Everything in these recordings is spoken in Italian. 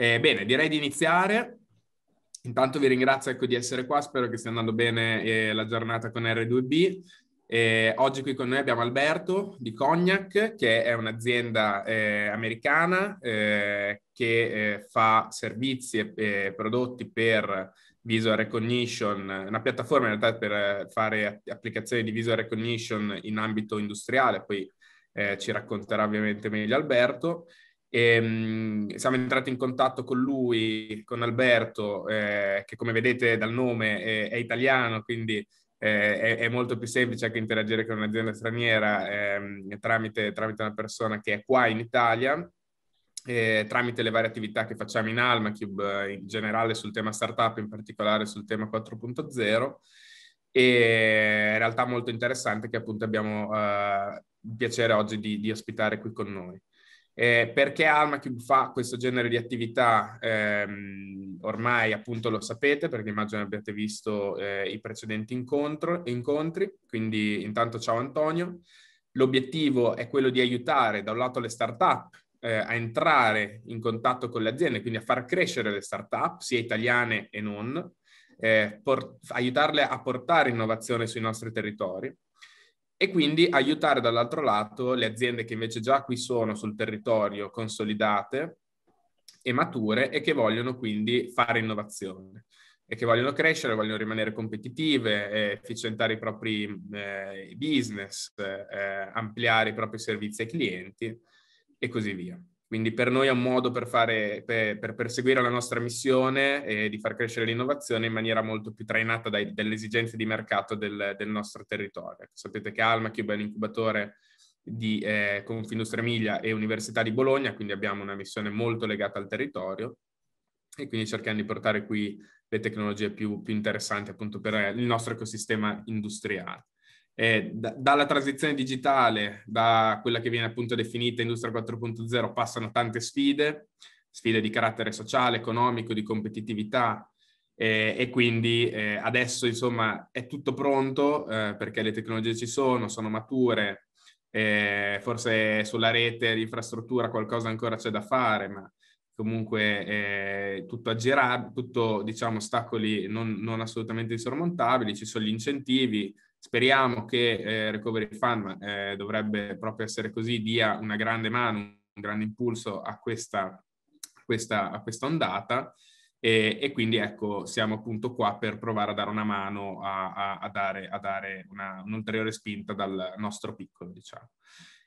Eh, bene, direi di iniziare. Intanto vi ringrazio ecco, di essere qua, spero che stia andando bene eh, la giornata con R2B. Eh, oggi qui con noi abbiamo Alberto di Cognac, che è un'azienda eh, americana eh, che eh, fa servizi e prodotti per visual recognition, una piattaforma in realtà per fare applicazioni di visual recognition in ambito industriale, poi eh, ci racconterà ovviamente meglio Alberto. E, um, siamo entrati in contatto con lui, con Alberto, eh, che come vedete dal nome è, è italiano, quindi eh, è, è, molto più semplice anche interagire con un'azienda straniera ehm, tramite, tramite, una persona che è qua in Italia, eh, tramite le varie attività che facciamo in AlmaCube, eh, in generale sul tema startup, in particolare sul tema 4.0. E in realtà molto interessante che appunto abbiamo eh, il piacere oggi di, di ospitare qui con noi. Eh, perché AlmaCube fa questo genere di attività? Ehm, ormai appunto lo sapete perché immagino abbiate visto eh, i precedenti incontro, incontri, quindi intanto ciao Antonio. L'obiettivo è quello di aiutare da un lato le start-up eh, a entrare in contatto con le aziende, quindi a far crescere le start-up, sia italiane e non, eh, por- aiutarle a portare innovazione sui nostri territori e quindi aiutare dall'altro lato le aziende che invece già qui sono sul territorio consolidate e mature e che vogliono quindi fare innovazione e che vogliono crescere, vogliono rimanere competitive, eh, efficientare i propri eh, business, eh, ampliare i propri servizi ai clienti e così via. Quindi per noi è un modo per, fare, per, per perseguire la nostra missione e di far crescere l'innovazione in maniera molto più trainata dai, dalle esigenze di mercato del, del nostro territorio. Sapete che AlmaCube è un incubatore di eh, Confindustria Emilia e Università di Bologna, quindi abbiamo una missione molto legata al territorio e quindi cerchiamo di portare qui le tecnologie più, più interessanti appunto per il nostro ecosistema industriale. Eh, da, dalla transizione digitale, da quella che viene appunto definita industria 4.0, passano tante sfide, sfide di carattere sociale, economico, di competitività eh, e quindi eh, adesso insomma è tutto pronto eh, perché le tecnologie ci sono, sono mature, eh, forse sulla rete, l'infrastruttura qualcosa ancora c'è da fare, ma comunque eh, tutto aggirabile, tutto diciamo ostacoli non, non assolutamente insormontabili, ci sono gli incentivi, Speriamo che eh, Recovery Fund, eh, dovrebbe proprio essere così, dia una grande mano, un grande impulso a questa, questa, a questa ondata. E, e, quindi ecco siamo appunto qua per provare a dare una mano a, a, a dare, a dare una, un'ulteriore spinta dal nostro piccolo, diciamo.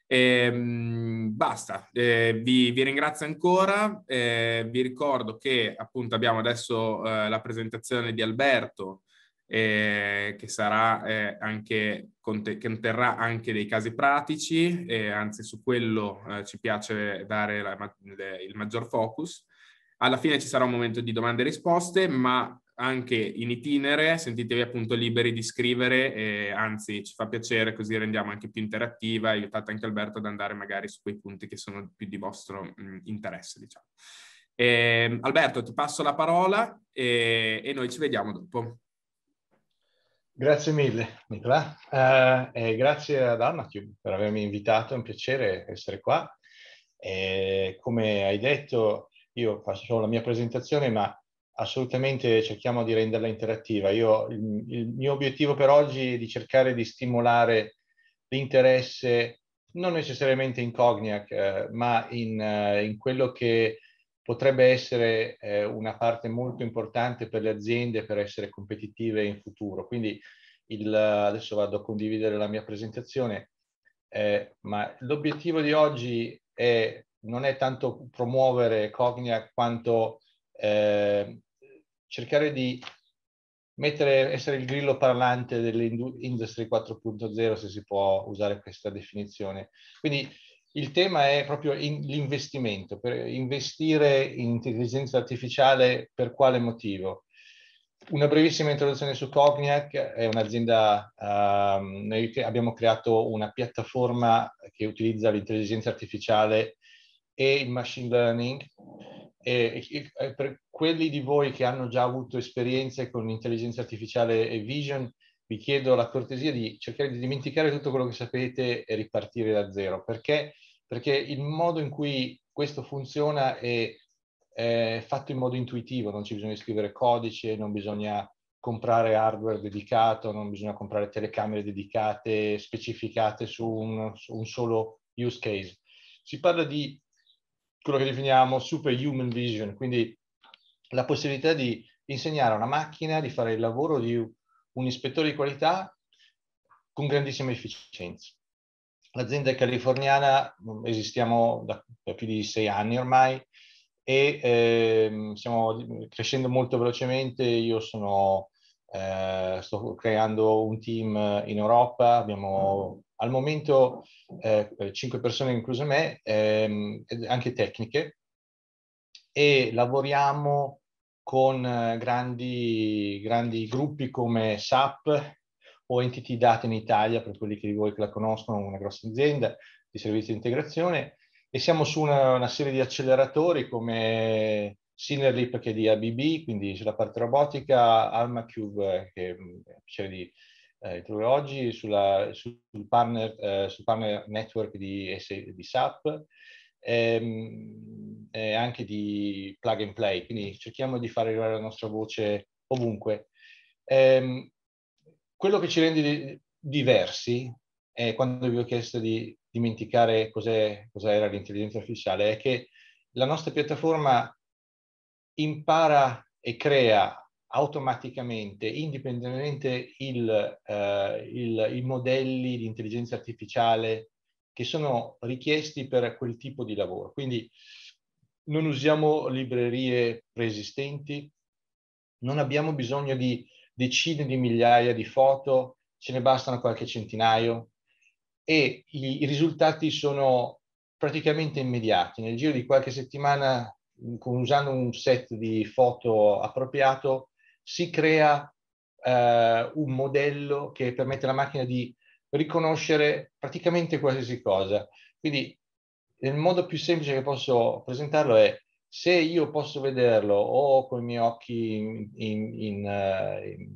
E, ehm, basta, eh, vi, vi, ringrazio ancora, eh, vi ricordo che appunto abbiamo adesso eh, la presentazione di Alberto eh, che sarà eh, anche, conte- conterrà anche dei casi pratici, e anzi su quello eh, ci piace dare la, il maggior focus. Alla fine ci sarà un momento di domande e risposte, ma anche in itinere sentitevi appunto liberi di scrivere e anzi ci fa piacere così rendiamo anche più interattiva e aiutate anche Alberto ad andare magari su quei punti che sono più di vostro mh, interesse diciamo. Eh, Alberto ti passo la parola e, e noi ci vediamo dopo. Grazie mille Nicola uh, e grazie ad AnnaCube per avermi invitato, è un piacere essere qua. E come hai detto, io faccio la mia presentazione, ma assolutamente cerchiamo di renderla interattiva. Io, il, il mio obiettivo per oggi è di cercare di stimolare l'interesse non necessariamente in Cognac, eh, ma in, uh, in, quello che potrebbe essere eh, una parte molto importante per le aziende per essere competitive in futuro. Quindi il, adesso vado a condividere la mia presentazione, eh, ma l'obiettivo di oggi è, non è tanto promuovere Cognia quanto eh, cercare di mettere, essere il grillo parlante dell'Industry 4.0, se si può usare questa definizione. Quindi il tema è proprio in, l'investimento, per investire in intelligenza artificiale per quale motivo? Una brevissima introduzione su Cognac, è un'azienda, um, noi abbiamo creato una piattaforma che utilizza l'intelligenza artificiale e il machine learning e, e, per quelli di voi che hanno già avuto esperienze con l'intelligenza artificiale e vision, vi chiedo la cortesia di cercare di dimenticare tutto quello che sapete e ripartire da zero, perché perché il modo in cui questo funziona è è fatto in modo intuitivo, non c'è bisogno di scrivere codice, non bisogna comprare hardware dedicato, non bisogna comprare telecamere dedicate, specificate su un, su un solo use case. Si parla di quello che definiamo superhuman vision, quindi la possibilità di insegnare a una macchina di fare il lavoro di un ispettore di qualità con grandissima efficienza. L'azienda è californiana, esistiamo da, da più di sei anni ormai e eh, stiamo crescendo molto velocemente. Io sono, eh, sto creando un team in Europa, abbiamo al momento eh, cinque persone, incluse me, ehm, anche tecniche, e lavoriamo con eh, grandi, grandi gruppi come SAP o Entity Data in Italia, per quelli di voi che la conoscono, una grossa azienda di servizi di integrazione, e siamo su una, una serie di acceleratori come Synerlip che è di ABB, quindi sulla parte robotica, AlmaCube che è piacere di eh, oggi, sulla, sul, partner, eh, sul partner network di, di SAP, ehm, e anche di plug and play, quindi cerchiamo di far arrivare la nostra voce ovunque. Ehm, quello che ci rende diversi, è quando vi ho chiesto di dimenticare cos'è, cos'era l'intelligenza artificiale, è che la nostra piattaforma impara e crea automaticamente, indipendentemente il, il, i modelli di intelligenza artificiale che sono richiesti per quel tipo di lavoro. Quindi non usiamo librerie preesistenti, non abbiamo bisogno di decine di migliaia di foto, ce ne bastano qualche centinaio e i, i risultati sono praticamente immediati. Nel giro di qualche settimana, usando un set di foto appropriato, si crea eh, un modello che permette alla macchina di riconoscere praticamente qualsiasi cosa. Quindi il modo più semplice che posso presentarlo è se io posso vederlo o con i miei occhi in, in, in, eh,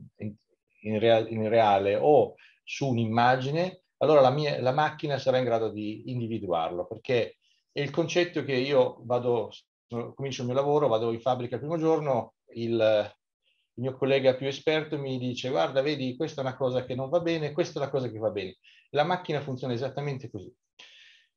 in real, reale o su un'immagine, allora la, mia, la macchina sarà in grado di individuarlo, perché è il concetto che io vado, comincio il mio lavoro, vado in fabbrica il primo giorno, il, il mio collega più esperto mi dice guarda, vedi, questa è una cosa che non va bene, questa è la cosa che va bene. La macchina funziona esattamente così.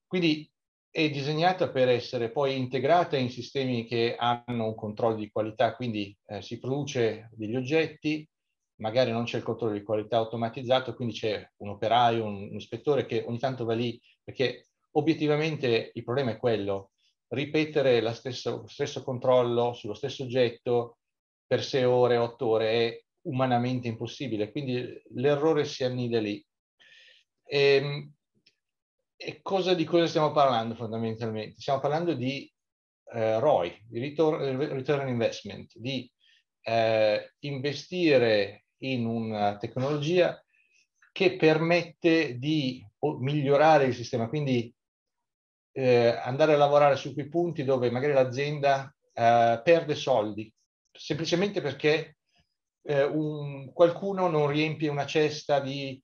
Quindi è disegnata per essere poi integrata in sistemi che hanno un controllo di qualità, quindi eh, si produce degli oggetti, magari non c'è il controllo di qualità automatizzato, quindi c'è un operaio, un, un ispettore che ogni tanto va lì, perché obiettivamente il problema è quello, ripetere lo stesso, stesso controllo sullo stesso oggetto per sei ore, otto ore è umanamente impossibile, quindi l'errore si annida lì. E, ehm, e cosa, di cosa stiamo parlando fondamentalmente? Stiamo parlando di eh, ROI, di return, return investment, di eh, investire in una tecnologia che permette di migliorare il sistema, quindi eh, andare a lavorare su quei punti dove magari l'azienda eh, perde soldi semplicemente perché eh, un, qualcuno non riempie una cesta di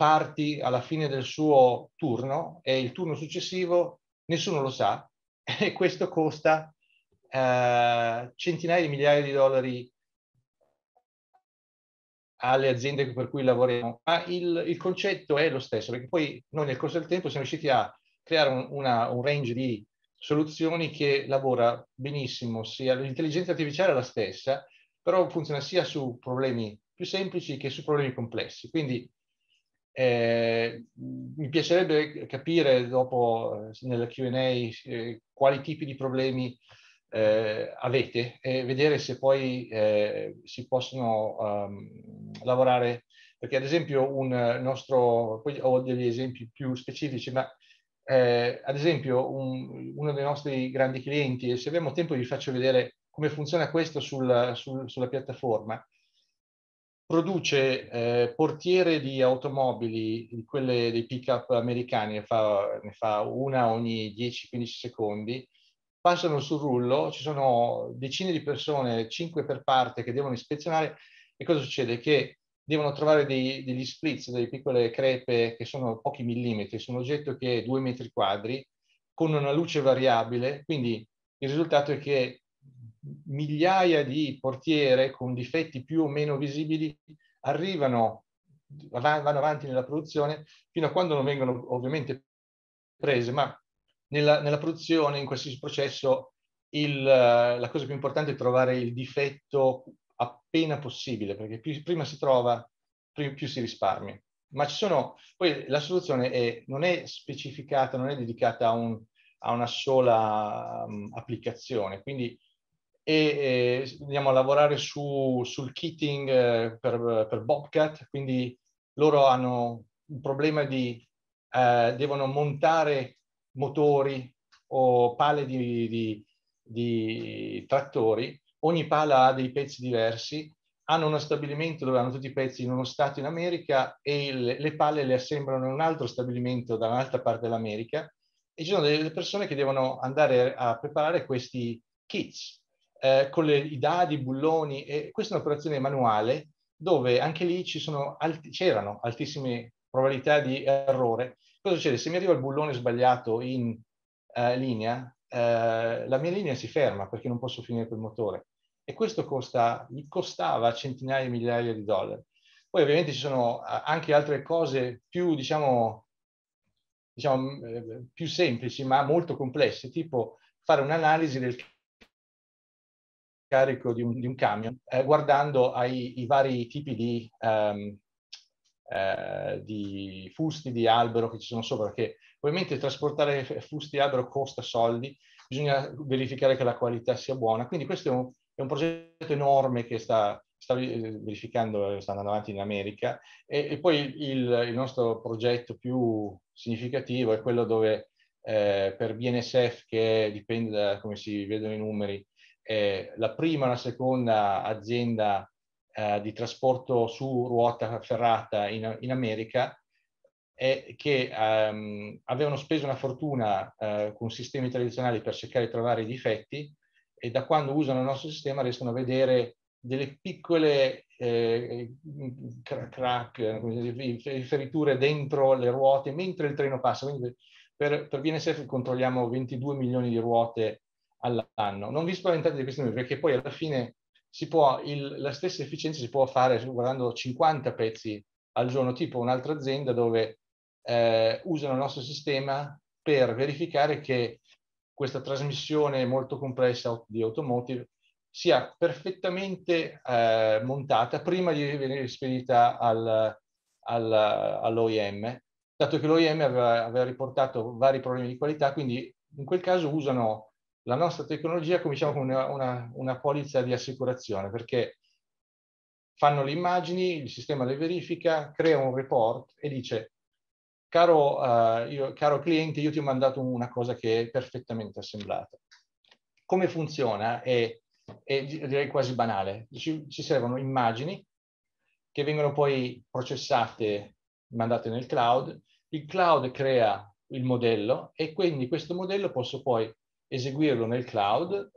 parti alla fine del suo turno e il turno successivo nessuno lo sa e questo costa eh, centinaia di migliaia di dollari alle aziende per cui lavoriamo, ma il, il, concetto è lo stesso, perché poi noi nel corso del tempo siamo riusciti a creare un, una, un range di soluzioni che lavora benissimo, sia l'intelligenza artificiale è la stessa, però funziona sia su problemi più semplici che su problemi complessi. Quindi eh, mi piacerebbe capire dopo eh, nella Q&A eh, quali tipi di problemi eh, avete e vedere se poi eh, si possono um, lavorare, perché ad esempio un nostro, poi ho degli esempi più specifici, ma eh, ad esempio, un, uno dei nostri grandi clienti, e se abbiamo tempo vi faccio vedere come funziona questo sul, sul, sulla piattaforma, produce eh, portiere di automobili, di quelle dei pick-up americani, ne fa, ne fa una ogni 10-15 secondi, passano sul rullo, ci sono decine di persone, 5 per parte, che devono ispezionare e cosa succede? Che devono trovare dei, degli splits, delle piccole crepe che sono pochi millimetri su un oggetto che è due metri quadri con una luce variabile, quindi il risultato è che migliaia di portiere con difetti più o meno visibili arrivano, vanno avanti nella produzione fino a quando non vengono ovviamente prese, ma nella, nella produzione, in qualsiasi processo, il, la cosa più importante è trovare il difetto appena possibile, perché più, prima si trova, più, più si risparmia. Ma ci sono, poi la soluzione è, non è specificata, non è dedicata a, un, a una sola um, applicazione, quindi e, e, andiamo a lavorare su, sul kitting eh, per, per, Bobcat, quindi loro hanno un problema di, eh, devono montare motori o pale di, di, di trattori, ogni pala ha dei pezzi diversi, hanno uno stabilimento dove hanno tutti i pezzi in uno stato in America e il, le pale le assemblano in un altro stabilimento da un'altra parte dell'America. E ci sono delle persone che devono andare a preparare questi kits eh, con le, i dadi, i bulloni e questa è un'operazione manuale dove anche lì alti, c'erano altissime probabilità di errore. Cosa succede? Se mi arriva il bullone sbagliato in uh, linea, uh, la mia linea si ferma perché non posso finire quel motore e questo costa, gli costava centinaia di migliaia di dollari. Poi ovviamente ci sono anche altre cose più, diciamo, diciamo eh, più semplici ma molto complesse, tipo fare un'analisi del carico di un, di un camion eh, guardando ai vari tipi di, um, eh, di, fusti di albero che ci sono sopra, perché ovviamente trasportare fusti di albero costa soldi, bisogna verificare che la qualità sia buona, quindi questo è un, è un progetto enorme che sta, sta verificando, sta andando avanti in America. E, e poi il, il, nostro progetto più significativo è quello dove eh, per BNSF, che dipende da come si vedono i numeri, è la prima e la seconda azienda eh, di trasporto su ruota ferrata in, in America, è che um, avevano speso una fortuna uh, con sistemi tradizionali per cercare di trovare i difetti e da quando usano il nostro sistema riescono a vedere delle piccole eh, crack, feriture dentro le ruote mentre il treno passa. Quindi per, per BNSF controlliamo 22 milioni di ruote all'anno. Non vi spaventate di questi numeri perché poi alla fine può, il, la stessa efficienza si può fare guardando 50 pezzi al giorno, tipo un'altra azienda dove eh, usano il nostro sistema per verificare che questa trasmissione molto complessa di automotive sia perfettamente eh, montata prima di venire spedita al, al, all'OIM, dato che l'OIM aveva, aveva, riportato vari problemi di qualità, quindi in quel caso usano la nostra tecnologia come, diciamo, come una, una, una polizza di assicurazione, perché fanno le immagini, il sistema le verifica, crea un report e dice caro, uh, io, caro cliente, io ti ho mandato una cosa che è perfettamente assemblata. Come funziona? È, è direi quasi banale. Ci, ci, servono immagini che vengono poi processate, mandate nel cloud. Il cloud crea il modello e quindi questo modello posso poi eseguirlo nel cloud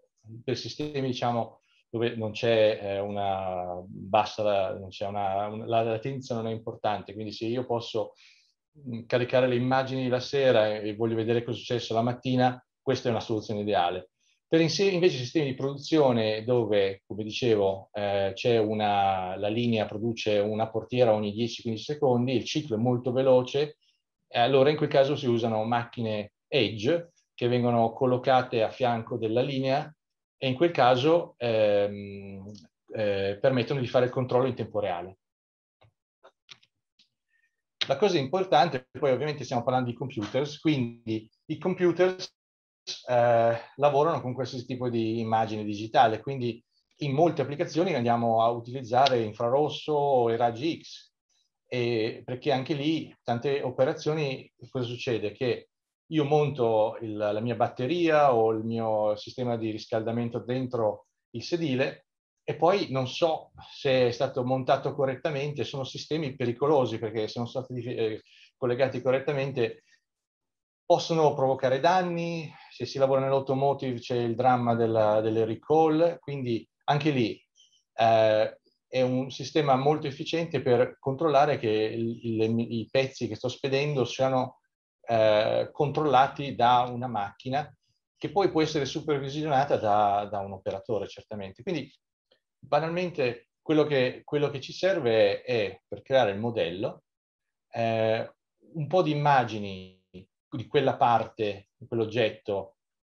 per sistemi, diciamo, dove non c'è eh, una bassa, non c'è una, la latenza non è importante, quindi se io posso Mm, caricare le immagini la sera e voglio vedere cosa è successo la mattina, questa è una soluzione ideale. Per invece sistemi di produzione dove, come dicevo, eh, una, la linea produce una portiera ogni 10-15 secondi, il ciclo è molto veloce, allora in quel caso si usano macchine edge che vengono collocate a fianco della linea e in quel caso ehm, eh, permettono di fare il controllo in tempo reale. La cosa importante, poi ovviamente stiamo parlando di computers, quindi i computers eh, lavorano con questo tipo di immagine digitale, quindi in molte applicazioni andiamo a utilizzare infrarosso e raggi X, perché anche lì tante operazioni, cosa succede? Che io monto il, la mia batteria o il mio sistema di riscaldamento dentro il sedile e poi non so se è stato montato correttamente, sono sistemi pericolosi perché se non sono stati eh, collegati correttamente possono provocare danni, se si lavora nell'automotive c'è il dramma della, delle recall, quindi anche lì eh, è un sistema molto efficiente per controllare che il, il, i pezzi che sto spedendo siano eh, controllati da una macchina che poi può essere supervisionata da, da un operatore certamente. Quindi banalmente quello che, quello che, ci serve è, è, per creare il modello eh, un po' di immagini di quella parte, di quell'oggetto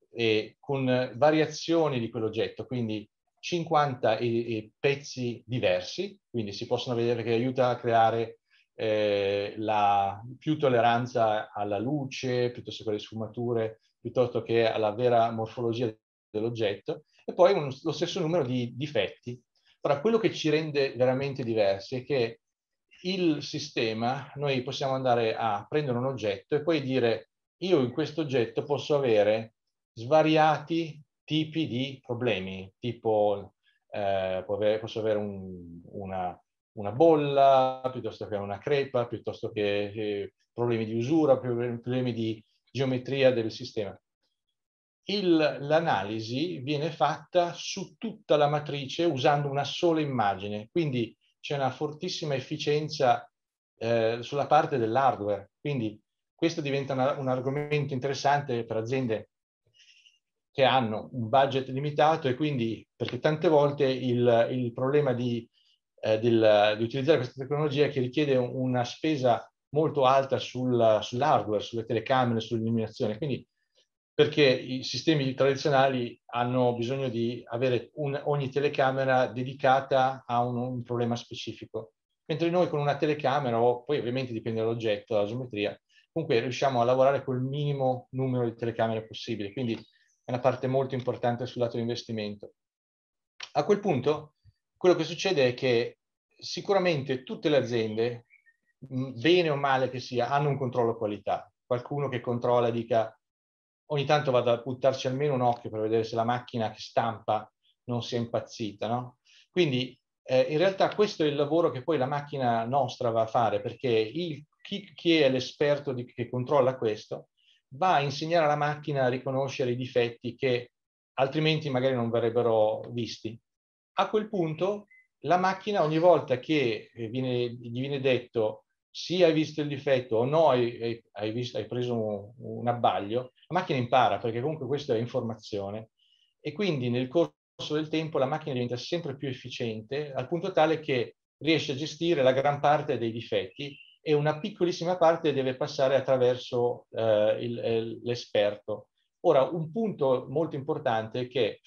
e con variazioni di quell'oggetto, quindi 50 e, e pezzi diversi, quindi si possono vedere che aiuta a creare eh, la, più tolleranza alla luce, piuttosto che alle sfumature, piuttosto che alla vera morfologia dell'oggetto, e poi un, lo stesso numero di difetti. Ora, quello che ci rende veramente diversi è che il sistema, noi possiamo andare a prendere un oggetto e poi dire io in questo oggetto posso avere svariati tipi di problemi, tipo eh, posso avere un, una, una, bolla, piuttosto che una crepa, piuttosto che eh, problemi di usura, problemi di geometria del sistema. l'analisi viene fatta su tutta la matrice usando una sola immagine, quindi c'è una fortissima efficienza eh, sulla parte dell'hardware. Quindi questo diventa una, un argomento interessante per aziende che hanno un budget limitato e quindi, perché tante volte il, il problema di, eh, del, di, utilizzare questa tecnologia che richiede una spesa molto alta sul, sull'hardware, sulle telecamere, sull'illuminazione. Quindi perché i sistemi tradizionali hanno bisogno di avere un, ogni telecamera dedicata a un, un, problema specifico, mentre noi con una telecamera, o poi ovviamente dipende dall'oggetto, dalla geometria, comunque riusciamo a lavorare col minimo numero di telecamere possibile. Quindi è una parte molto importante sul lato di investimento. A quel punto, quello che succede è che sicuramente tutte le aziende, bene o male che sia, hanno un controllo qualità. Qualcuno che controlla dica ogni tanto vado a buttarci almeno un occhio per vedere se la macchina che stampa non sia impazzita, no? Quindi eh, in realtà questo è il lavoro che poi la macchina nostra va a fare, perché il, chi, chi, è l'esperto di, che controlla questo va a insegnare alla macchina a riconoscere i difetti che altrimenti magari non verrebbero visti. A quel punto la macchina ogni volta che eh, viene, gli viene detto sì hai visto il difetto o no hai, hai, visto, hai preso un, un, abbaglio, la macchina impara perché comunque questa è informazione e quindi nel corso del tempo la macchina diventa sempre più efficiente al punto tale che riesce a gestire la gran parte dei difetti e una piccolissima parte deve passare attraverso eh, l'esperto. Ora, un punto molto importante è che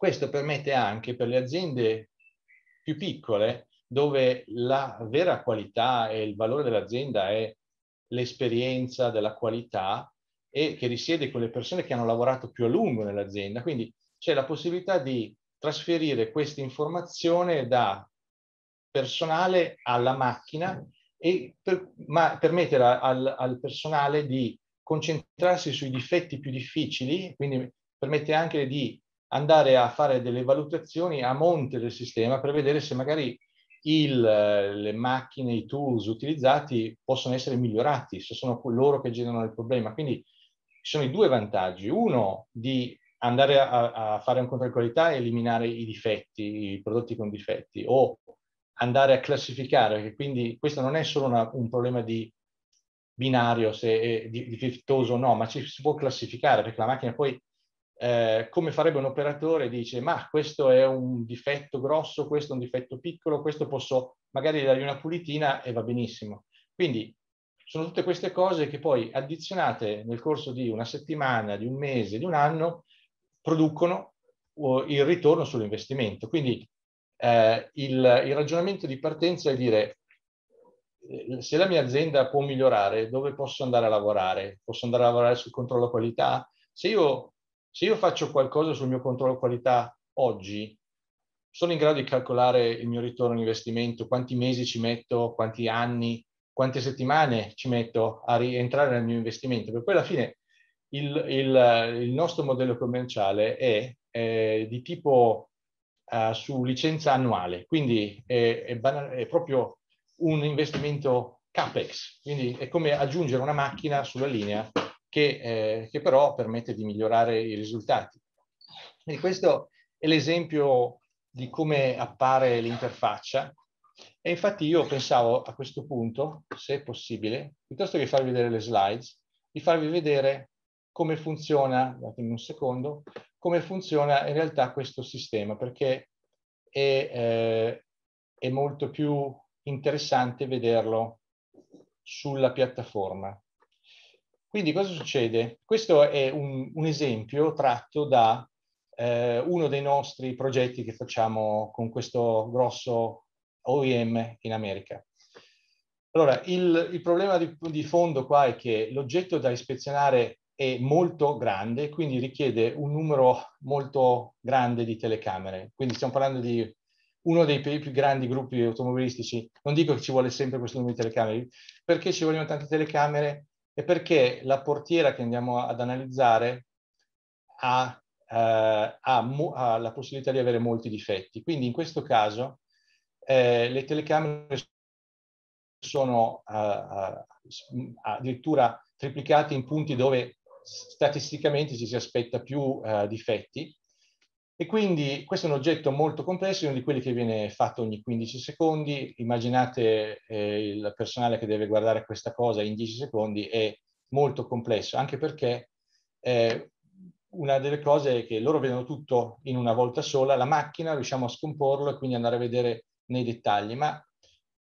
questo permette anche per le aziende più piccole, dove la vera qualità e il valore dell'azienda è l'esperienza della qualità e che risiede con le persone che hanno lavorato più a lungo nell'azienda. Quindi c'è la possibilità di trasferire questa informazione da personale alla macchina e per, ma permettere al, al, personale di concentrarsi sui difetti più difficili, quindi permette anche di andare a fare delle valutazioni a monte del sistema per vedere se magari il, le macchine, i tools utilizzati possono essere migliorati, se sono loro che generano il problema. Quindi ci sono i due vantaggi. Uno, di andare a, a fare un controllo di qualità e eliminare i difetti, i prodotti con difetti, o andare a classificare, quindi questo non è solo una, un problema di binario, se è difettoso o no, ma ci si può classificare perché la macchina poi, eh, come farebbe un operatore, dice ma questo è un difetto grosso, questo è un difetto piccolo, questo posso magari dargli una pulitina e va benissimo. Quindi sono tutte queste cose che poi addizionate nel corso di una settimana, di un mese, di un anno, producono il ritorno sull'investimento. Quindi eh, il, il, ragionamento di partenza è dire eh, se la mia azienda può migliorare, dove posso andare a lavorare? Posso andare a lavorare sul controllo qualità? Se io, se io faccio qualcosa sul mio controllo qualità oggi, sono in grado di calcolare il mio ritorno in investimento, quanti mesi ci metto, quanti anni, quante settimane ci metto a rientrare nel mio investimento, perché poi alla fine il, il, il nostro modello commerciale è, è di tipo uh, su licenza annuale, quindi è, è, banal, è, proprio un investimento CAPEX, quindi è come aggiungere una macchina sulla linea che, eh, che però permette di migliorare i risultati. Quindi questo è l'esempio di come appare l'interfaccia e infatti io pensavo a questo punto, se possibile, piuttosto che farvi vedere le slides, di farvi vedere come funziona, datemi un secondo, come funziona in realtà questo sistema, perché è, eh, è molto più interessante vederlo sulla piattaforma. Quindi cosa succede? Questo è un, un esempio tratto da eh, uno dei nostri progetti che facciamo con questo grosso OEM in America. Allora, il, il problema di, di, fondo qua è che l'oggetto da ispezionare è molto grande, quindi richiede un numero molto grande di telecamere. Quindi stiamo parlando di uno dei più grandi gruppi automobilistici. Non dico che ci vuole sempre questo numero di telecamere, perché ci vogliono tante telecamere e perché la portiera che andiamo ad analizzare ha, eh, ha, ha la possibilità di avere molti difetti. Quindi in questo caso eh, le telecamere sono uh, uh, addirittura triplicate in punti dove statisticamente ci si aspetta più uh, difetti. E quindi questo è un oggetto molto complesso, uno di quelli che viene fatto ogni 15 secondi. Immaginate eh, il personale che deve guardare questa cosa in 10 secondi, è molto complesso, anche perché eh, una delle cose è che loro vedono tutto in una volta sola, la macchina riusciamo a scomporlo e quindi andare a vedere nei dettagli, ma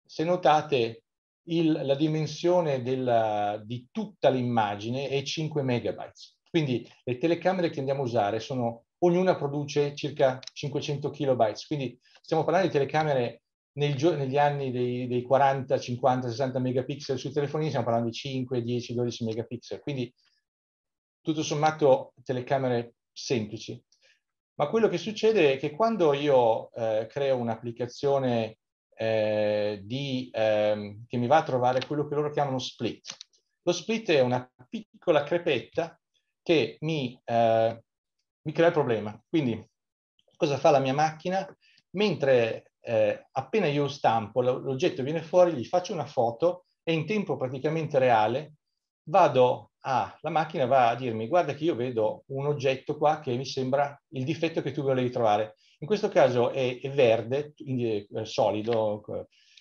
se notate il, la dimensione della, di tutta l'immagine è 5 megabytes. Quindi le telecamere che andiamo a usare sono, ognuna produce circa 500 kilobytes. Quindi stiamo parlando di telecamere negli anni dei, dei, 40, 50, 60 megapixel sui telefonini, stiamo parlando di 5, 10, 12 megapixel. Quindi tutto sommato telecamere semplici. Ma quello che succede è che quando io eh, creo un'applicazione eh, ehm, che mi va a trovare quello che loro chiamano split. Lo split è una piccola crepetta che mi, eh, mi crea il problema. Quindi cosa fa la mia macchina? Mentre eh, appena io stampo, l'oggetto viene fuori, gli faccio una foto e in tempo praticamente reale vado a, la macchina va a dirmi guarda che io vedo un oggetto qua che mi sembra il difetto che tu volevi trovare. In questo caso è, è verde, quindi è solido,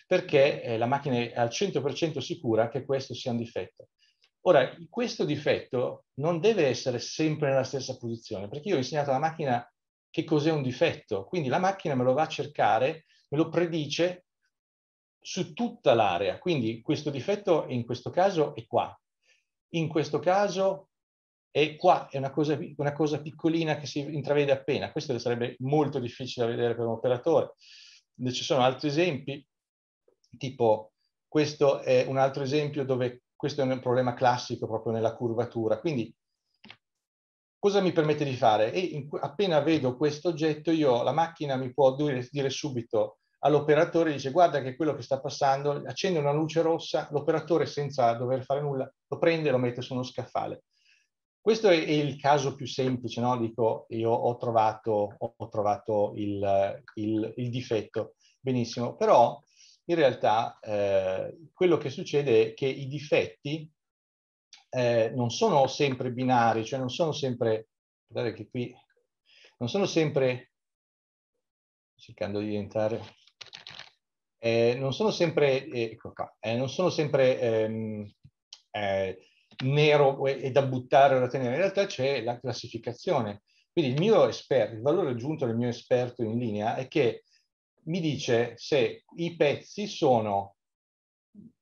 perché eh, la macchina è al 100% sicura che questo sia un difetto. Ora, questo difetto non deve essere sempre nella stessa posizione, perché io ho insegnato alla macchina che cos'è un difetto, quindi la macchina me lo va a cercare, me lo predice su tutta l'area. Quindi questo difetto in questo caso è qua. In questo caso e qua è una cosa, una cosa piccolina che si intravede appena. Questo sarebbe molto difficile da vedere per un operatore. Ci sono altri esempi, tipo questo è un altro esempio dove questo è un problema classico proprio nella curvatura. Quindi cosa mi permette di fare? E in, appena vedo questo oggetto, io, la macchina mi può dire, dire subito all'operatore, dice guarda che quello che sta passando, accende una luce rossa, l'operatore senza dover fare nulla lo prende e lo mette su uno scaffale. Questo è il caso più semplice, no? Dico, io ho trovato, ho trovato il, il, il difetto, benissimo, però in realtà eh, quello che succede è che i difetti eh, non sono sempre binari, cioè non sono sempre, guardate che qui, non sono sempre, cercando di diventare, eh, non sono sempre, eh, ecco qua, eh, non sono sempre ehm, eh, nero e da buttare o da tenere, in realtà c'è la classificazione. Quindi il mio esperto, il valore aggiunto del mio esperto in linea è che mi dice se i pezzi sono,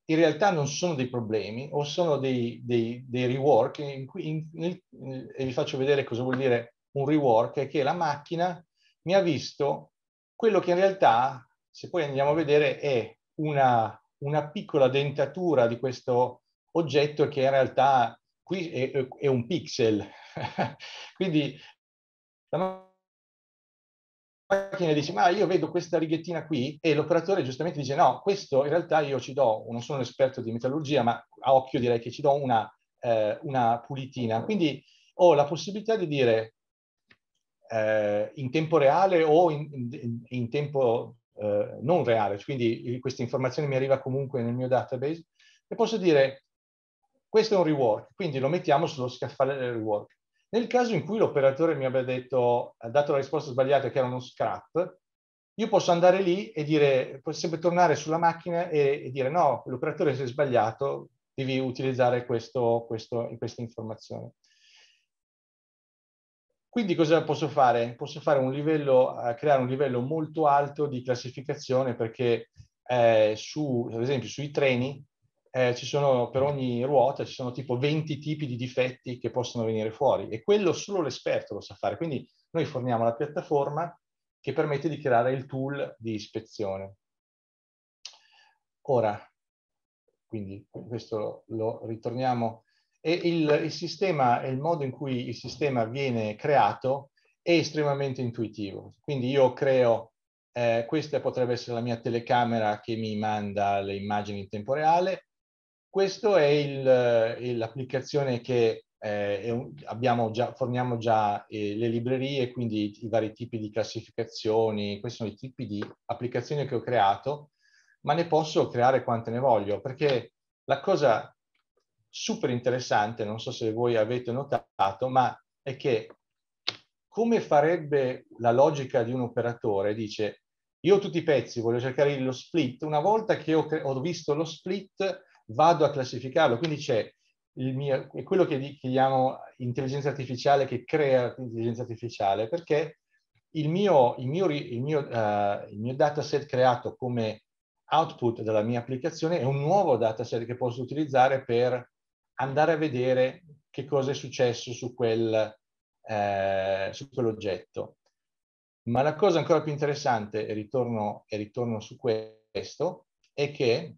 in realtà non sono dei problemi o sono dei, dei, dei rework, in, in, in, e vi faccio vedere cosa vuol dire un rework, è che la macchina mi ha visto quello che in realtà, se poi andiamo a vedere, è una, una piccola dentatura di questo oggetto che in realtà qui è, è un pixel. Quindi la macchina dice ma io vedo questa righettina qui e l'operatore giustamente dice no, questo in realtà io ci do, non sono un esperto di metallurgia, ma a occhio direi che ci do una, eh, una pulitina. Quindi ho la possibilità di dire eh, in tempo reale o in, in, in tempo eh, non reale, quindi questa informazione mi arriva comunque nel mio database, e posso dire questo è un rework, quindi lo mettiamo sullo scaffale del rework. Nel caso in cui l'operatore mi abbia detto, ha dato la risposta sbagliata che era uno scrap, io posso andare lì e dire, posso sempre tornare sulla macchina e, e dire no, l'operatore si è sbagliato, devi utilizzare questo, questo, questa informazione. quindi cosa posso fare? Posso fare un livello, uh, creare un livello molto alto di classificazione perché eh, su, ad esempio sui treni eh, ci sono per ogni ruota ci sono tipo 20 tipi di difetti che possono venire fuori e quello solo l'esperto lo sa fare. Quindi noi forniamo la piattaforma che permette di creare il tool di ispezione. Ora, quindi questo lo ritorniamo e il, il sistema e il modo in cui il sistema viene creato è estremamente intuitivo. Quindi io creo, eh, questa potrebbe essere la mia telecamera che mi manda le immagini in tempo reale, questa è l'applicazione che eh, già, forniamo già eh, le librerie, quindi i vari tipi di classificazioni, questi sono i tipi di applicazioni che ho creato, ma ne posso creare quante ne voglio, perché la cosa super interessante, non so se voi avete notato, ma è che come farebbe la logica di un operatore, dice io ho tutti i pezzi, voglio cercare lo split, una volta che ho, ho visto lo split vado a classificarlo, quindi c'è mio, quello che chiamiamo intelligenza artificiale che crea l'intelligenza artificiale, perché il mio, il mio, il mio, uh, il mio dataset creato come output della mia applicazione è un nuovo dataset che posso utilizzare per andare a vedere che cosa è successo su, quel, eh, su quell'oggetto. Ma la cosa ancora più interessante, e ritorno, e ritorno su questo, è che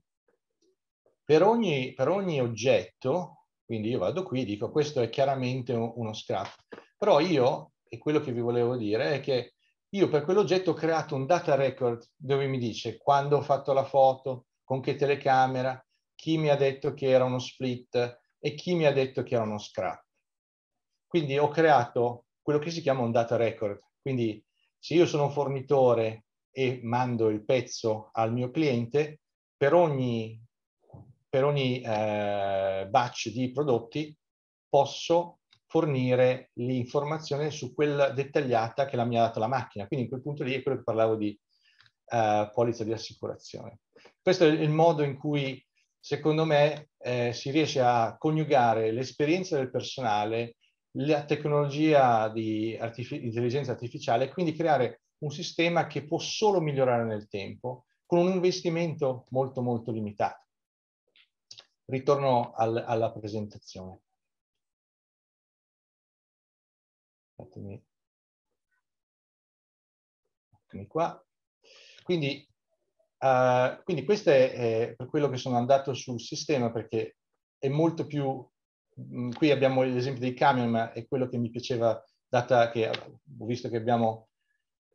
per ogni, per ogni oggetto, quindi io vado qui e dico questo è chiaramente uno scrap, però io, e quello che vi volevo dire è che io per quell'oggetto ho creato un data record dove mi dice quando ho fatto la foto, con che telecamera, chi mi ha detto che era uno split, e chi mi ha detto che era uno scrap. Quindi ho creato quello che si chiama un data record. Quindi se io sono un fornitore e mando il pezzo al mio cliente, per ogni, per ogni eh, batch di prodotti posso fornire l'informazione su quella dettagliata che la mi ha dato la macchina. Quindi in quel punto lì è quello che parlavo di uh, polizza di assicurazione. Questo è il modo in cui secondo me eh, si riesce a coniugare l'esperienza del personale, la tecnologia di artific intelligenza artificiale e quindi creare un sistema che può solo migliorare nel tempo con un investimento molto molto limitato. Ritorno al, alla presentazione. Fatemi, eccomi qua. Quindi Uh, quindi questo è, è, per quello che sono andato sul sistema perché è molto più, mm, qui abbiamo l'esempio dei camion, ma è quello che mi piaceva, data che ho visto che abbiamo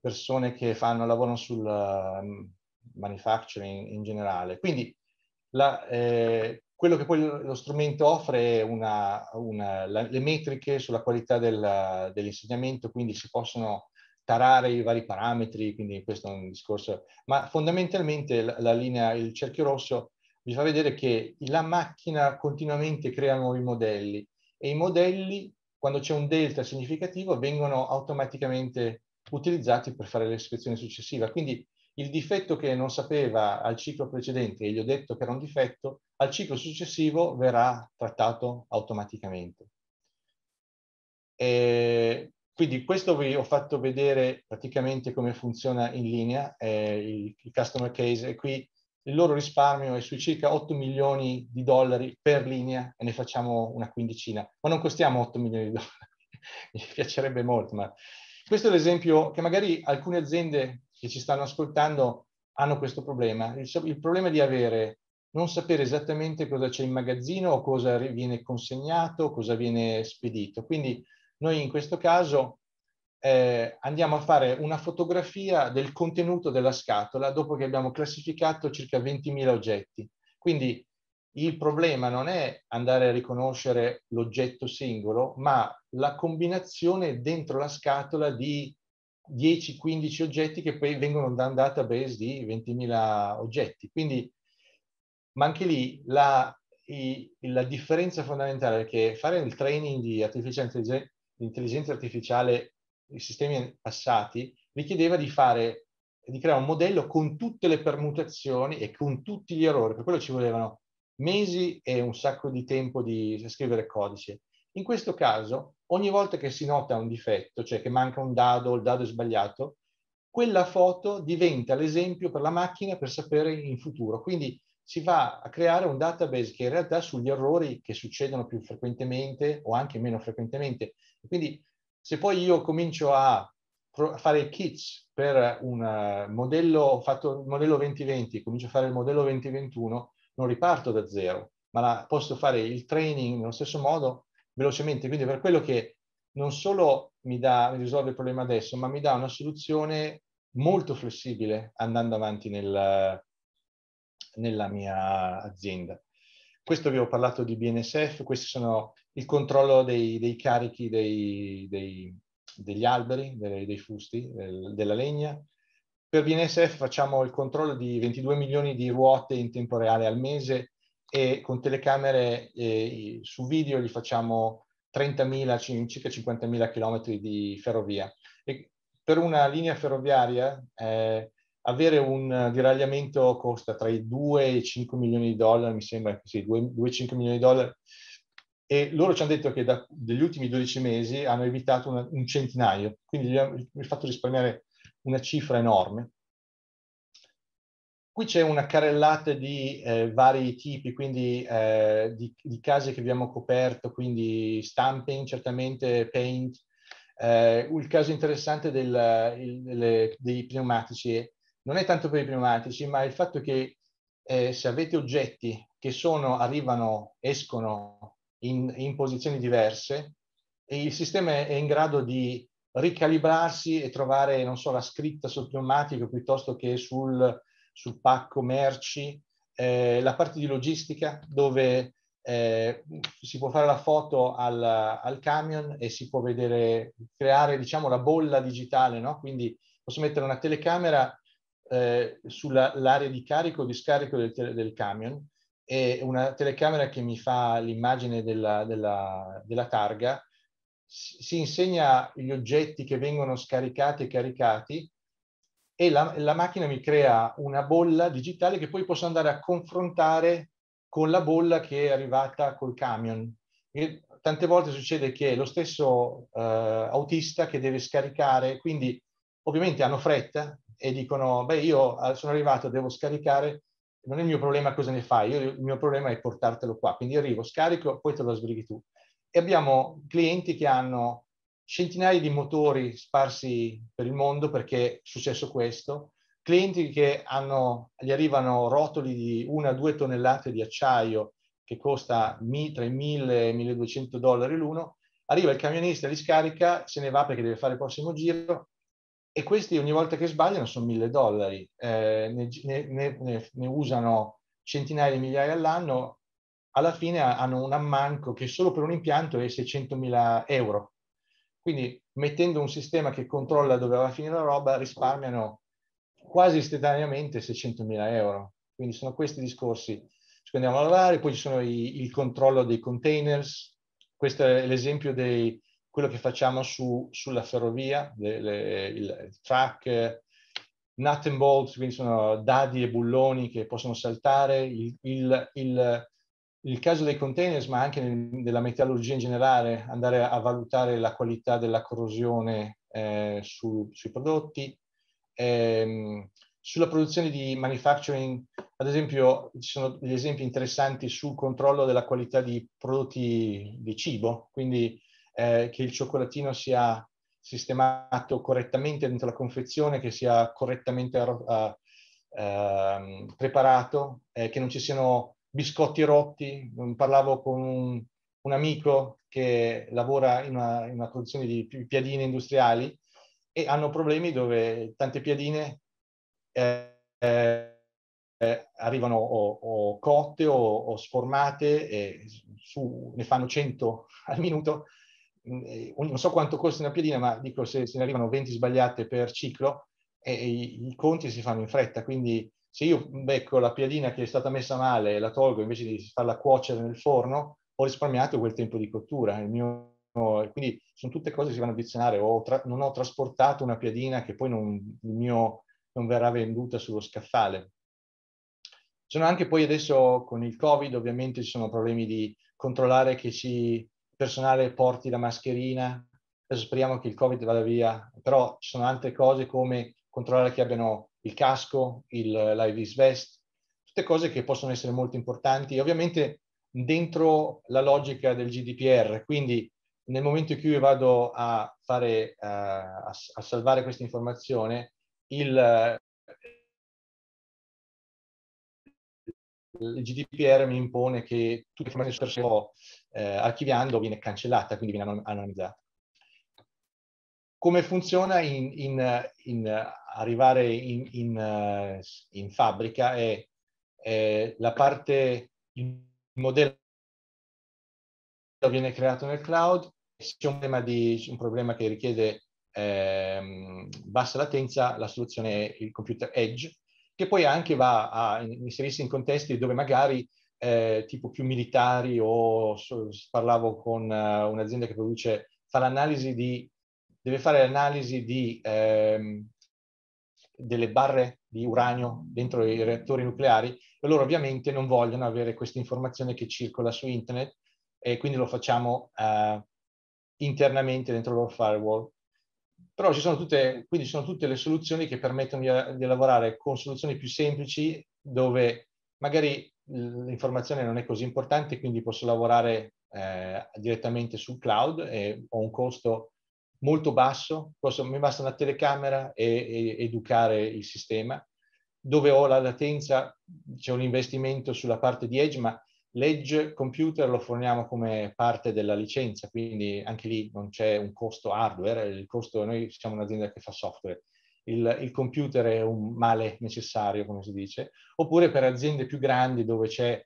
persone che fanno, lavorano sul uh, manufacturing in generale. Quindi la, eh, quello che poi lo strumento offre è una, una, la, le metriche sulla qualità del, dell'insegnamento, quindi si possono tarare i vari parametri, quindi questo è un discorso, ma fondamentalmente la, la linea, il cerchio rosso vi fa vedere che la macchina continuamente crea nuovi modelli e i modelli, quando c'è un delta significativo, vengono automaticamente utilizzati per fare l'ispezione successiva. Quindi il difetto che non sapeva al ciclo precedente e gli ho detto che era un difetto, al ciclo successivo verrà trattato automaticamente. E quindi questo vi ho fatto vedere praticamente come funziona in linea eh, il, il, customer case e qui il loro risparmio è sui circa 8 milioni di dollari per linea e ne facciamo una quindicina, ma non costiamo 8 milioni di dollari, mi piacerebbe molto, ma questo è l'esempio che magari alcune aziende che ci stanno ascoltando hanno questo problema, il, il problema di avere non sapere esattamente cosa c'è in magazzino o cosa viene consegnato, cosa viene spedito. Quindi noi in questo caso eh, andiamo a fare una fotografia del contenuto della scatola dopo che abbiamo classificato circa 20.000 oggetti. Quindi il problema non è andare a riconoscere l'oggetto singolo, ma la combinazione dentro la scatola di 10-15 oggetti che poi vengono da un database di 20.000 oggetti. Quindi, ma anche lì la, i, la differenza fondamentale è che fare il training di artificial intelligence l'intelligenza artificiale, i sistemi passati, richiedeva di fare, di creare un modello con tutte le permutazioni e con tutti gli errori. Per quello ci volevano mesi e un sacco di tempo di scrivere codice. In questo caso ogni volta che si nota un difetto, cioè che manca un dado, il dado è sbagliato, quella foto diventa l'esempio per la macchina per sapere in futuro. Quindi si va a creare un database che in realtà sugli errori che succedono più frequentemente o anche meno frequentemente. Quindi se poi io comincio a fare kits per un eh, modello, fatto il modello 2020, comincio a fare il modello 2021, non riparto da zero, ma posso fare il training nello stesso modo velocemente. Quindi per quello che non solo mi, dà, mi risolve il problema adesso, ma mi dà una soluzione molto flessibile andando avanti nel, nella mia azienda. Questo vi ho parlato di BNSF, questi sono il controllo dei, dei carichi dei, dei, degli alberi, dei, dei fusti, del, della legna. Per BNSF facciamo il controllo di 22 milioni di ruote in tempo reale al mese e con telecamere eh, su video gli facciamo 30.000, circa 50.000 km di ferrovia. E per una linea ferroviaria eh, avere un diragliamento costa tra i 2 e i 5 milioni di dollari, mi sembra, sì, 2, 2 e 5 milioni di dollari. E loro ci hanno detto che da, degli ultimi 12 mesi hanno evitato una, un centinaio, quindi gli hanno fatto risparmiare una cifra enorme. Qui c'è una carrellata di eh, vari tipi, quindi eh, di, di, case che abbiamo coperto, quindi stamping, certamente paint. Eh, il caso interessante del, il, delle, dei pneumatici non è tanto per i pneumatici, ma il fatto che eh, se avete oggetti che sono, arrivano, escono in, in posizioni diverse, il sistema è in grado di ricalibrarsi e trovare, non so, la scritta sul pneumatico piuttosto che sul, sul pacco merci, eh, la parte di logistica dove eh, si può fare la foto al, al, camion e si può vedere, creare diciamo la bolla digitale, no? Quindi posso mettere una telecamera eh, sull'area di carico o di scarico del, del, camion e una telecamera che mi fa l'immagine della, della, della targa, si insegna gli oggetti che vengono scaricati e caricati e la, la, macchina mi crea una bolla digitale che poi posso andare a confrontare con la bolla che è arrivata col camion. E tante volte succede che lo stesso eh, autista che deve scaricare, quindi ovviamente hanno fretta e dicono, beh io ah, sono arrivato, devo scaricare, non è il mio problema cosa ne fai, io, il mio problema è portartelo qua. Quindi arrivo, scarico, poi te lo sbrighi tu. E abbiamo clienti che hanno centinaia di motori sparsi per il mondo perché è successo questo, clienti che hanno, gli arrivano rotoli di una o due tonnellate di acciaio che costa tra i 1000 e i 1200 dollari l'uno, arriva il camionista, li scarica, se ne va perché deve fare il prossimo giro. E questi ogni volta che sbagliano sono 1000 dollari, eh, ne, ne, ne, ne usano centinaia di migliaia all'anno, alla fine hanno un ammanco che solo per un impianto è 600.000 euro quindi mettendo un sistema che controlla dove va a finire la roba risparmiano quasi istantaneamente 600 mila euro. Quindi sono questi discorsi cui andiamo a lavorare. Poi ci sono i, il controllo dei containers. Questo è l'esempio di quello che facciamo su, sulla ferrovia, le, le, il, il track, nut and bolts, quindi sono dadi e bulloni che possono saltare, il, il, il il caso dei containers, ma anche nel, della metallurgia in generale, andare a valutare la qualità della corrosione eh, su, sui prodotti. Eh, sulla produzione di manufacturing, ad esempio, ci sono degli esempi interessanti sul controllo della qualità di prodotti di cibo, quindi eh, che il cioccolatino sia sistemato correttamente dentro la confezione, che sia correttamente uh, uh, preparato, eh, che non ci siano biscotti rotti. Parlavo con un, un amico che lavora in una, in una, produzione di piadine industriali e hanno problemi dove tante piadine eh, eh, arrivano o, o, cotte o, o sformate e su, ne fanno 100 al minuto. Non so quanto costa una piadina, ma dico se, se ne arrivano 20 sbagliate per ciclo e, e i, i conti si fanno in fretta, quindi se io becco la piadina che è stata messa male e la tolgo invece di farla cuocere nel forno, ho risparmiato quel tempo di cottura. Mio, quindi sono tutte cose che si vanno a addizionare. Ho tra, non ho trasportato una piadina che poi non, mio, non verrà venduta sullo scaffale. Sono anche poi adesso con il Covid, ovviamente ci sono problemi di controllare che ci personale porti la mascherina, adesso speriamo che il Covid vada via, però ci sono altre cose come controllare che abbiano il casco, il l'IVS vest, tutte cose che possono essere molto importanti, ovviamente dentro la logica del GDPR, quindi nel momento in cui vado a, fare, uh, a, a salvare questa informazione, il, il GDPR mi impone che tutte le informazioni che sto eh, archiviando viene cancellata, quindi viene anonimizzata. Come funziona in, in, in arrivare in, in, fabbrica è, è la parte, il modello viene creato nel cloud, se un problema, di, un problema che richiede eh, bassa latenza, la soluzione è il computer edge, che poi anche va a inserirsi in contesti dove magari eh, tipo più militari o so, parlavo con uh, un'azienda che produce, fa l'analisi di, deve fare l'analisi ehm, delle barre di uranio dentro i reattori nucleari e loro ovviamente non vogliono avere questa informazione che circola su internet e quindi lo facciamo uh, internamente dentro il loro firewall. Però ci sono tutte, quindi sono tutte le soluzioni che permettono di, di lavorare con soluzioni più semplici dove magari l'informazione non è così importante, quindi posso lavorare eh, direttamente sul cloud e ho un costo molto basso, posso, mi basta una telecamera e, e educare il sistema. Dove ho la latenza c'è un investimento sulla parte di Edge, ma L'Edge computer lo forniamo come parte della licenza, quindi anche lì non c'è un costo hardware, il costo, noi siamo un'azienda che fa software, il, il, computer è un male necessario, come si dice, oppure per aziende più grandi dove c'è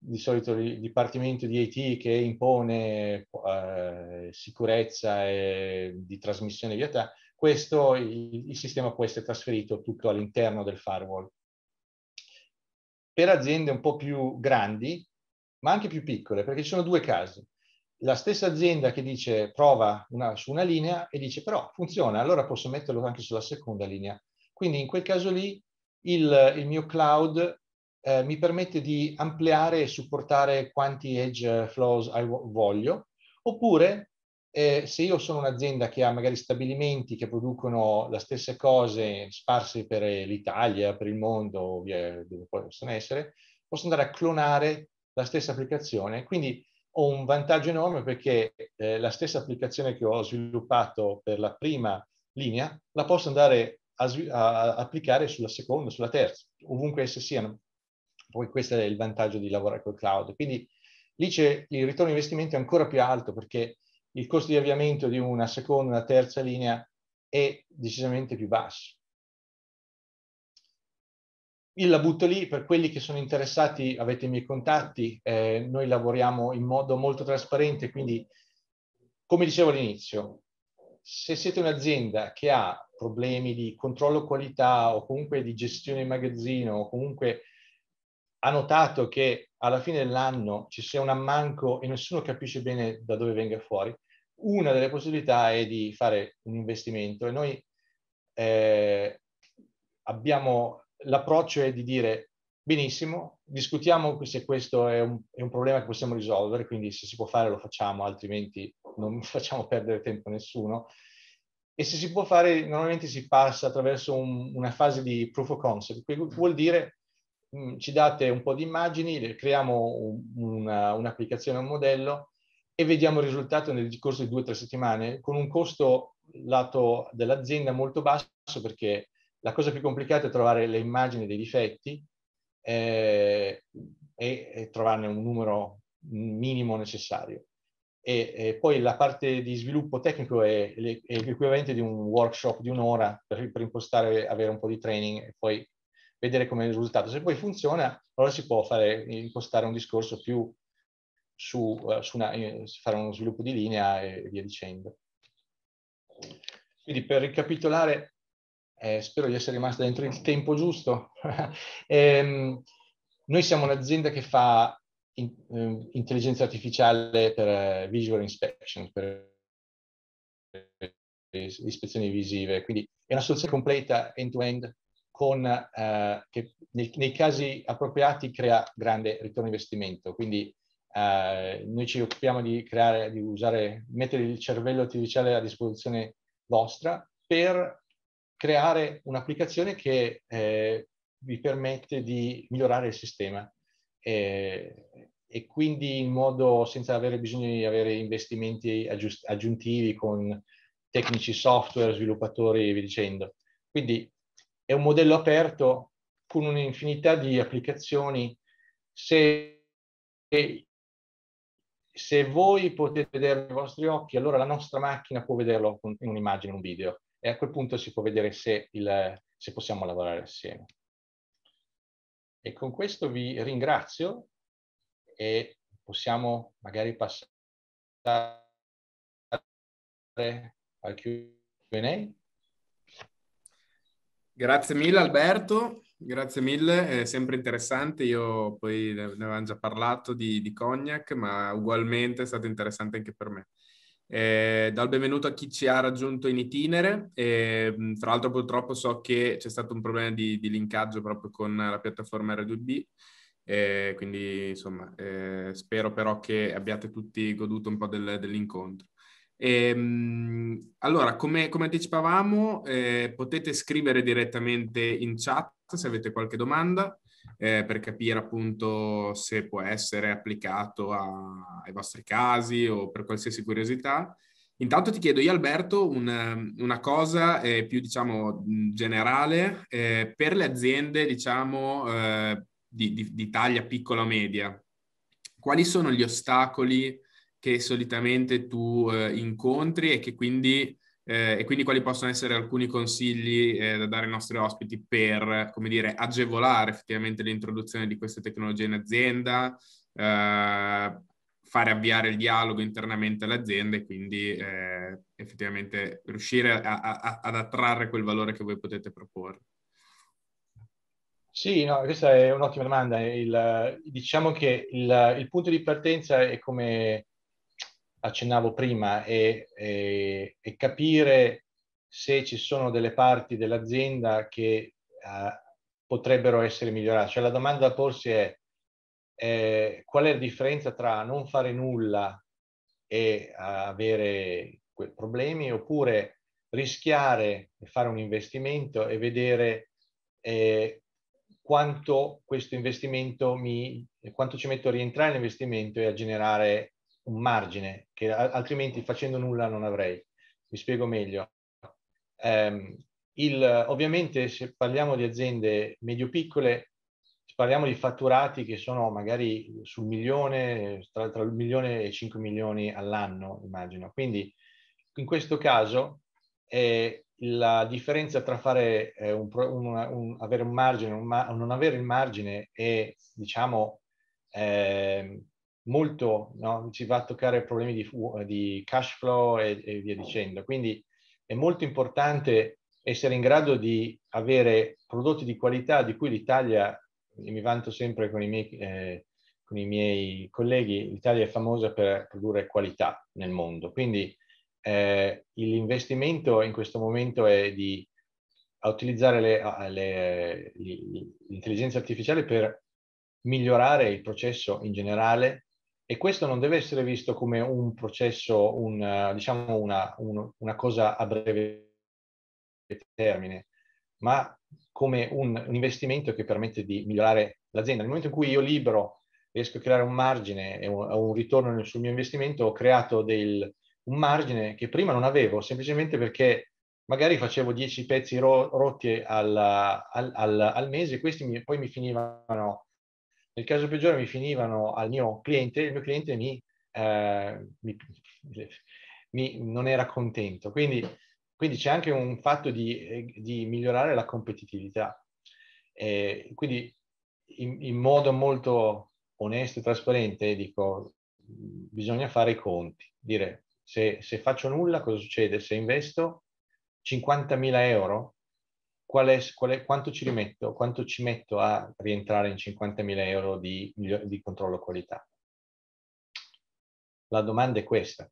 di solito il dipartimento di IT che impone eh, sicurezza e di trasmissione via te, questo il, il sistema può essere trasferito tutto all'interno del firewall. Per aziende un po' più grandi, ma anche più piccole, perché ci sono due casi. La stessa azienda che dice prova una, su una linea e dice però funziona, allora posso metterlo anche sulla seconda linea. Quindi in quel caso lì il, il mio cloud eh, mi permette di ampliare e supportare quanti edge flows voglio, oppure eh, se io sono un'azienda che ha magari stabilimenti che producono le stesse cose sparse per l'Italia, per il mondo, via, dove possono essere, posso andare a clonare la stessa applicazione. Quindi ho un vantaggio enorme perché eh, la stessa applicazione che ho sviluppato per la prima linea la posso andare a, a, applicare sulla seconda, sulla terza, ovunque esse siano. Poi questo è il vantaggio di lavorare col cloud. Quindi lì c'è il ritorno investimento è ancora più alto perché il costo di avviamento di una seconda, una terza linea è decisamente più basso io la butto lì, per quelli che sono interessati avete i miei contatti, eh, noi lavoriamo in modo molto trasparente, quindi come dicevo all'inizio, se siete un'azienda che ha problemi di controllo qualità o comunque di gestione in magazzino o comunque ha notato che alla fine dell'anno ci sia un ammanco e nessuno capisce bene da dove venga fuori, una delle possibilità è di fare un investimento e noi eh, abbiamo l'approccio è di dire benissimo, discutiamo se questo è un, è un, problema che possiamo risolvere, quindi se si può fare lo facciamo, altrimenti non facciamo perdere tempo a nessuno. E se si può fare, normalmente si passa attraverso un, una fase di proof of concept, che vuol dire mm, ci date un po' di immagini, creiamo un, una, un'applicazione, un modello e vediamo il risultato nel corso di due o tre settimane con un costo lato dell'azienda molto basso perché la cosa più complicata è trovare le immagini dei difetti eh, e, e, trovarne un numero minimo necessario. E, e, poi la parte di sviluppo tecnico è, è l'equivalente di un workshop di un'ora per, per, impostare, avere un po' di training e poi vedere come risultato. Se poi funziona, allora si può fare, impostare un discorso più su, uh, su una, eh, fare uno sviluppo di linea e via dicendo. Quindi per ricapitolare, eh, spero di essere rimasto dentro il tempo giusto. eh, noi siamo un'azienda che fa in, eh, intelligenza artificiale per eh, visual inspection, per ispezioni visive, quindi è una soluzione completa end-to-end con, eh, che nei, nei, casi appropriati crea grande ritorno investimento. Quindi eh, noi ci occupiamo di creare, di usare, mettere il cervello artificiale a disposizione vostra per creare un'applicazione che eh, vi permette di migliorare il sistema eh, e quindi in modo senza avere bisogno di avere investimenti aggiuntivi con tecnici software, sviluppatori e via dicendo. Quindi è un modello aperto con un'infinità di applicazioni. Se, se voi potete vedere i vostri occhi, allora la nostra macchina può vederlo in un'immagine, in un video e a quel punto si può vedere se, il, se possiamo lavorare assieme. E con questo vi ringrazio e possiamo magari passare al Q&A. Grazie mille Alberto, grazie mille, è sempre interessante, io poi ne avevamo già parlato di, di Cognac, ma ugualmente è stato interessante anche per me. Eh, do benvenuto a chi ci ha raggiunto in itinere. E, tra l'altro, purtroppo so che c'è stato un problema di, di linkaggio proprio con la piattaforma R2B. Eh, quindi, insomma, eh, spero però che abbiate tutti goduto un po' del, dell'incontro. Ehm, allora, come, come anticipavamo, eh, potete scrivere direttamente in chat se avete qualche domanda eh, per capire appunto se può essere applicato a, ai vostri casi o per qualsiasi curiosità. Intanto ti chiedo io Alberto una, una cosa eh, più diciamo generale eh, per le aziende diciamo eh, di, di, di taglia piccola o media. Quali sono gli ostacoli che solitamente tu eh, incontri e che quindi eh, e quindi quali possono essere alcuni consigli eh, da dare ai nostri ospiti per, come dire, agevolare effettivamente l'introduzione di queste tecnologie in azienda, eh, fare avviare il dialogo internamente all'azienda e quindi eh, effettivamente riuscire a, a, ad attrarre quel valore che voi potete proporre. Sì, no, questa è un'ottima domanda. Il, diciamo che il, il punto di partenza è come accennavo prima, è, è, è, capire se ci sono delle parti dell'azienda che uh, potrebbero essere migliorate. Cioè la domanda da porsi è eh, qual è la differenza tra non fare nulla e avere problemi oppure rischiare di fare un investimento e vedere eh, quanto questo investimento mi, quanto ci metto a rientrare nell'investimento e a generare un margine che altrimenti facendo nulla non avrei. Mi spiego meglio. Um, il, ovviamente se parliamo di aziende medio-piccole, parliamo di fatturati che sono magari sul milione, tra, tra il milione e i 5 milioni all'anno, immagino. Quindi in questo caso eh, la differenza tra fare, eh, un, un, un, avere un margine o non avere il margine è, diciamo, eh, molto, no? ci va a toccare problemi di, di cash flow e, e, via dicendo. Quindi è molto importante essere in grado di avere prodotti di qualità di cui l'Italia, mi vanto sempre con i miei, eh, con i miei colleghi, l'Italia è famosa per produrre qualità nel mondo. Quindi eh, l'investimento in questo momento è di utilizzare le, le, l'intelligenza artificiale per migliorare il processo in generale e questo non deve essere visto come un processo, un, diciamo una, un, una cosa a breve termine, ma come un, un, investimento che permette di migliorare l'azienda. Nel momento in cui io libero, riesco a creare un margine e un, ritorno sul mio investimento, ho creato del, un margine che prima non avevo, semplicemente perché magari facevo 10 pezzi ro, rotti al, al, al, al mese e questi mi, poi mi finivano nel caso peggiore mi finivano al mio cliente, il mio cliente mi, eh, mi, mi non era contento. Quindi, quindi, c'è anche un fatto di, di migliorare la competitività. E quindi in, in, modo molto onesto e trasparente dico, bisogna fare i conti, dire se, se faccio nulla cosa succede? Se investo 50.000 euro qual è, qual è, quanto ci rimetto, quanto ci metto a rientrare in 50.000 euro di, di controllo qualità? La domanda è questa.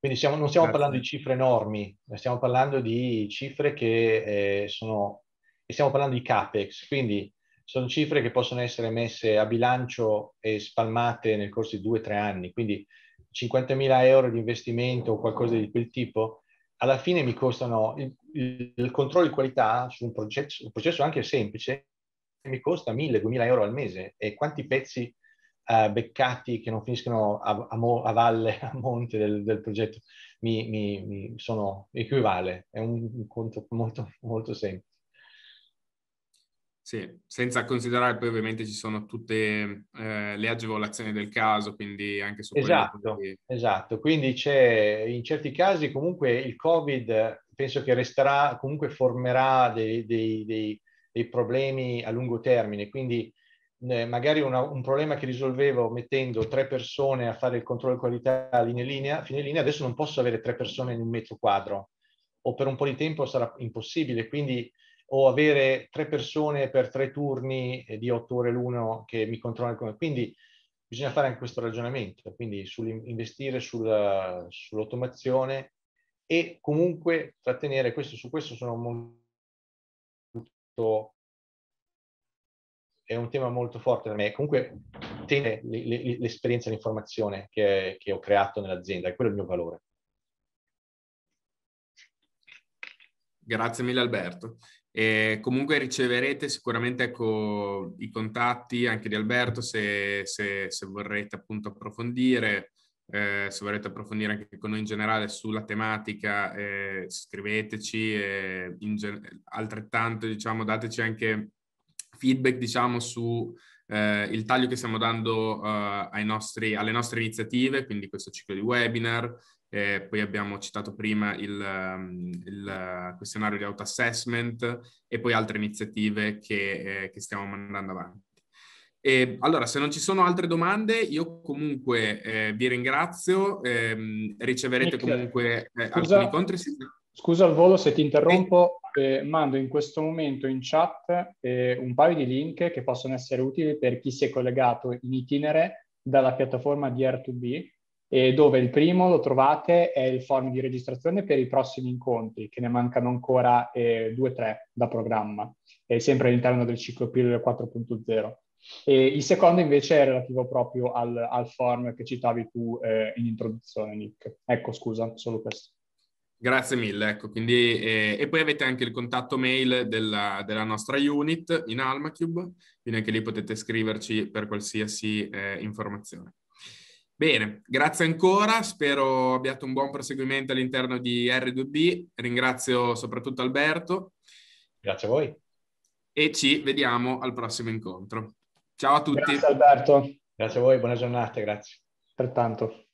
Quindi siamo, non stiamo parlando di cifre enormi, stiamo parlando di cifre che eh, sono, stiamo parlando di CAPEX, quindi sono cifre che possono essere messe a bilancio e spalmate nel corso di due o tre anni, quindi 50.000 euro di investimento o qualcosa di quel tipo, alla fine mi costano il, il, controllo di qualità su un processo, un processo anche semplice, mi costa 1.000-2.000 euro al mese e quanti pezzi uh, beccati che non finiscono a, a, mo, a, valle, a monte del, del progetto mi, mi, mi, sono equivale. È un, un conto molto, molto semplice. Sì, senza considerare poi ovviamente ci sono tutte eh, le agevolazioni del caso, quindi anche su esatto, che... esatto, quindi c'è in certi casi comunque il Covid penso che resterà, comunque formerà dei, dei, dei, dei problemi a lungo termine, quindi eh, magari una, un problema che risolvevo mettendo tre persone a fare il controllo di qualità linea linea, fine linea, adesso non posso avere tre persone in un metro quadro. O per un po' di tempo sarà impossibile, quindi o avere tre persone per tre turni di otto ore l'uno che mi controllano. Quindi bisogna fare anche questo ragionamento, quindi investire sul, sull'automazione e comunque trattenere questo, su questo sono molto è un tema molto forte per me. Comunque tiene l'esperienza e l'informazione che, che ho creato nell'azienda, e quello è il mio valore. Grazie mille Alberto. E comunque riceverete sicuramente ecco, i contatti anche di Alberto se, se, se vorrete appunto approfondire, eh, se vorrete approfondire anche con noi in generale sulla tematica, eh, scriveteci e gen- altrettanto diciamo dateci anche feedback diciamo su eh, il taglio che stiamo dando uh, nostri, alle nostre iniziative, quindi questo ciclo di webinar, eh, poi abbiamo citato prima il, um, il questionario di auto-assessment e poi altre iniziative che, eh, che stiamo mandando avanti. E, allora, se non ci sono altre domande, io comunque eh, vi ringrazio, ehm, riceverete Nick, comunque eh, scusa, alcuni contri. Scusa al volo se ti interrompo, eh, mando in questo momento in chat eh, un paio di link che possono essere utili per chi si è collegato in itinere dalla piattaforma di R2B e dove il primo lo trovate è il form di registrazione per i prossimi incontri, che ne mancano ancora eh, due o tre da programma, sempre all'interno del ciclo Pillole 4.0. E il secondo invece è relativo proprio al, al form che citavi tu eh, in introduzione, Nick. Ecco, scusa, solo questo. Grazie mille, ecco, quindi, eh, e poi avete anche il contatto mail della, della, nostra unit in AlmaCube, quindi anche lì potete scriverci per qualsiasi eh, informazione. Bene, grazie ancora, spero abbiate un buon proseguimento all'interno di R2B, ringrazio soprattutto Alberto. Grazie a voi. E ci vediamo al prossimo incontro. Ciao a tutti. Grazie Alberto. Grazie a voi, buona giornata, grazie. Pertanto.